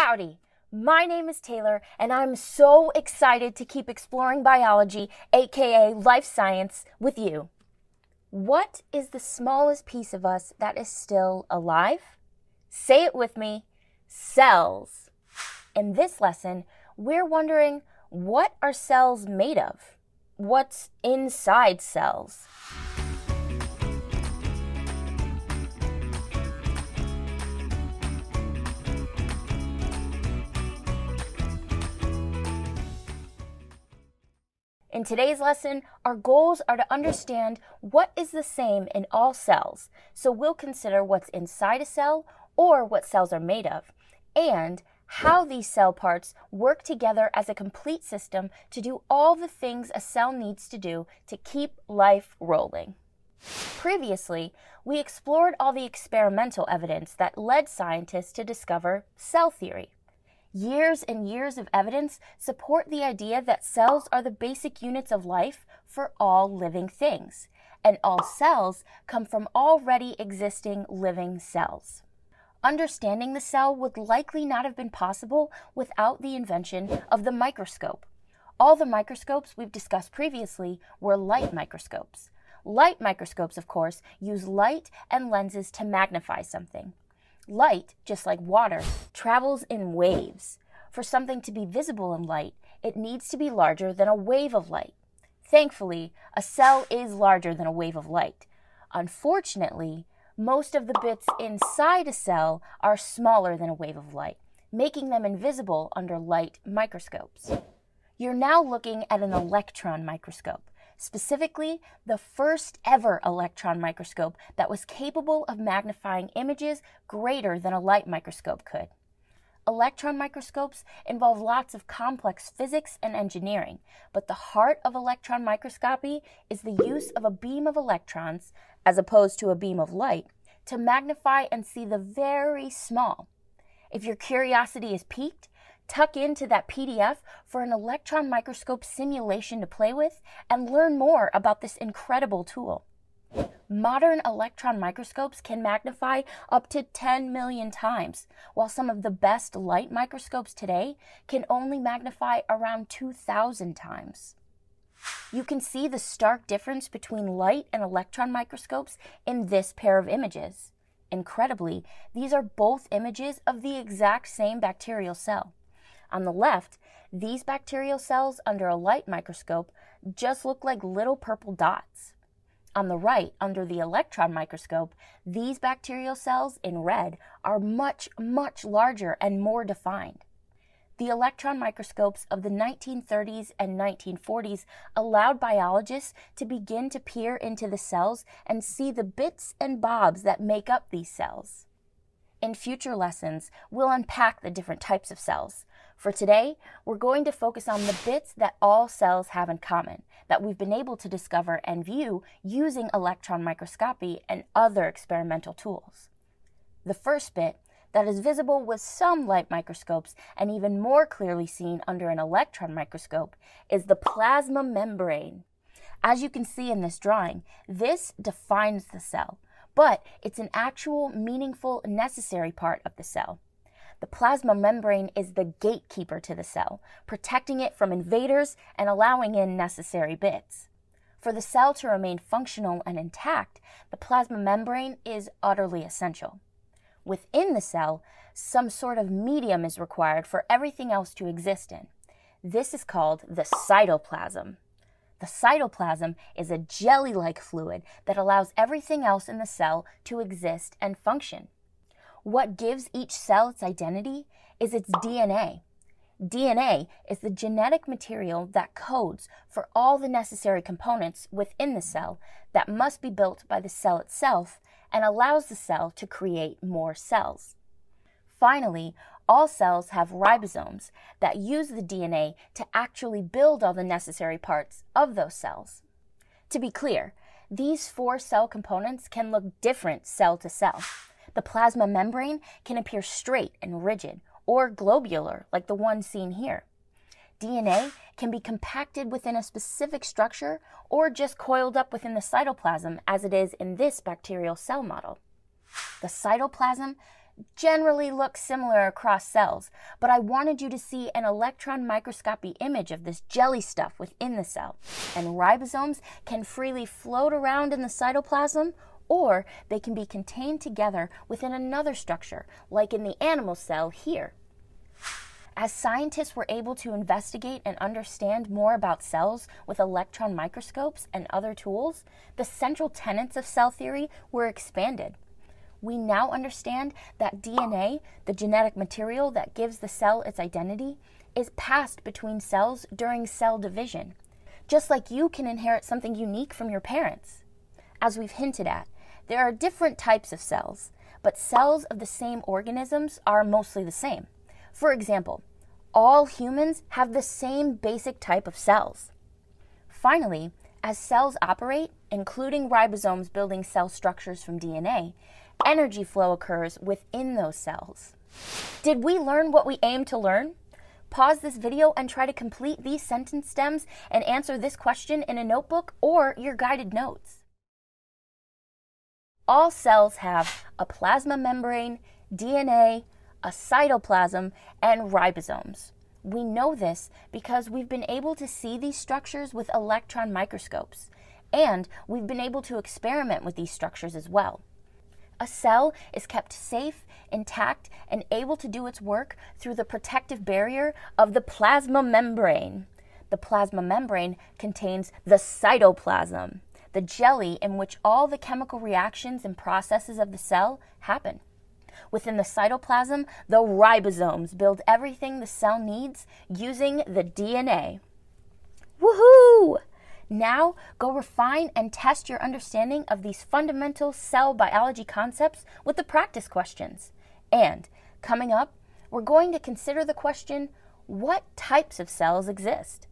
Howdy, my name is Taylor, and I'm so excited to keep exploring biology, aka life science, with you. What is the smallest piece of us that is still alive? Say it with me cells. In this lesson, we're wondering what are cells made of? What's inside cells? In today's lesson, our goals are to understand what is the same in all cells. So we'll consider what's inside a cell or what cells are made of, and how these cell parts work together as a complete system to do all the things a cell needs to do to keep life rolling. Previously, we explored all the experimental evidence that led scientists to discover cell theory. Years and years of evidence support the idea that cells are the basic units of life for all living things, and all cells come from already existing living cells. Understanding the cell would likely not have been possible without the invention of the microscope. All the microscopes we've discussed previously were light microscopes. Light microscopes, of course, use light and lenses to magnify something. Light, just like water, travels in waves. For something to be visible in light, it needs to be larger than a wave of light. Thankfully, a cell is larger than a wave of light. Unfortunately, most of the bits inside a cell are smaller than a wave of light, making them invisible under light microscopes. You're now looking at an electron microscope specifically the first ever electron microscope that was capable of magnifying images greater than a light microscope could. Electron microscopes involve lots of complex physics and engineering, but the heart of electron microscopy is the use of a beam of electrons, as opposed to a beam of light, to magnify and see the very small. If your curiosity is piqued, tuck into that PDF for an electron microscope simulation to play with and learn more about this incredible tool. Modern electron microscopes can magnify up to 10 million times, while some of the best light microscopes today can only magnify around 2,000 times. You can see the stark difference between light and electron microscopes in this pair of images. Incredibly, these are both images of the exact same bacterial cell. On the left, these bacterial cells under a light microscope just look like little purple dots. On the right, under the electron microscope, these bacterial cells in red are much, much larger and more defined. The electron microscopes of the 1930s and 1940s allowed biologists to begin to peer into the cells and see the bits and bobs that make up these cells. In future lessons, we'll unpack the different types of cells, for today, we're going to focus on the bits that all cells have in common that we've been able to discover and view using electron microscopy and other experimental tools. The first bit that is visible with some light microscopes and even more clearly seen under an electron microscope is the plasma membrane. As you can see in this drawing, this defines the cell, but it's an actual, meaningful, necessary part of the cell. The plasma membrane is the gatekeeper to the cell, protecting it from invaders and allowing in necessary bits. For the cell to remain functional and intact, the plasma membrane is utterly essential. Within the cell, some sort of medium is required for everything else to exist in. This is called the cytoplasm. The cytoplasm is a jelly like fluid that allows everything else in the cell to exist and function. What gives each cell its identity is its DNA. DNA is the genetic material that codes for all the necessary components within the cell that must be built by the cell itself and allows the cell to create more cells. Finally, all cells have ribosomes that use the DNA to actually build all the necessary parts of those cells. To be clear, these four cell components can look different cell to cell. The plasma membrane can appear straight and rigid or globular, like the one seen here. DNA can be compacted within a specific structure or just coiled up within the cytoplasm as it is in this bacterial cell model. The cytoplasm generally looks similar across cells, but I wanted you to see an electron microscopy image of this jelly stuff within the cell. And ribosomes can freely float around in the cytoplasm or they can be contained together within another structure, like in the animal cell here. As scientists were able to investigate and understand more about cells with electron microscopes and other tools, the central tenets of cell theory were expanded. We now understand that DNA, the genetic material that gives the cell its identity, is passed between cells during cell division, just like you can inherit something unique from your parents. As we've hinted at, there are different types of cells, but cells of the same organisms are mostly the same. For example, all humans have the same basic type of cells. Finally, as cells operate, including ribosomes building cell structures from DNA, energy flow occurs within those cells. Did we learn what we aim to learn? Pause this video and try to complete these sentence stems and answer this question in a notebook or your guided notes. All cells have a plasma membrane, DNA, a cytoplasm, and ribosomes. We know this because we've been able to see these structures with electron microscopes, and we've been able to experiment with these structures as well. A cell is kept safe, intact, and able to do its work through the protective barrier of the plasma membrane. The plasma membrane contains the cytoplasm, the jelly in which all the chemical reactions and processes of the cell happen. Within the cytoplasm, the ribosomes build everything the cell needs using the DNA. Woohoo! Now, go refine and test your understanding of these fundamental cell biology concepts with the practice questions. And, coming up, we're going to consider the question what types of cells exist?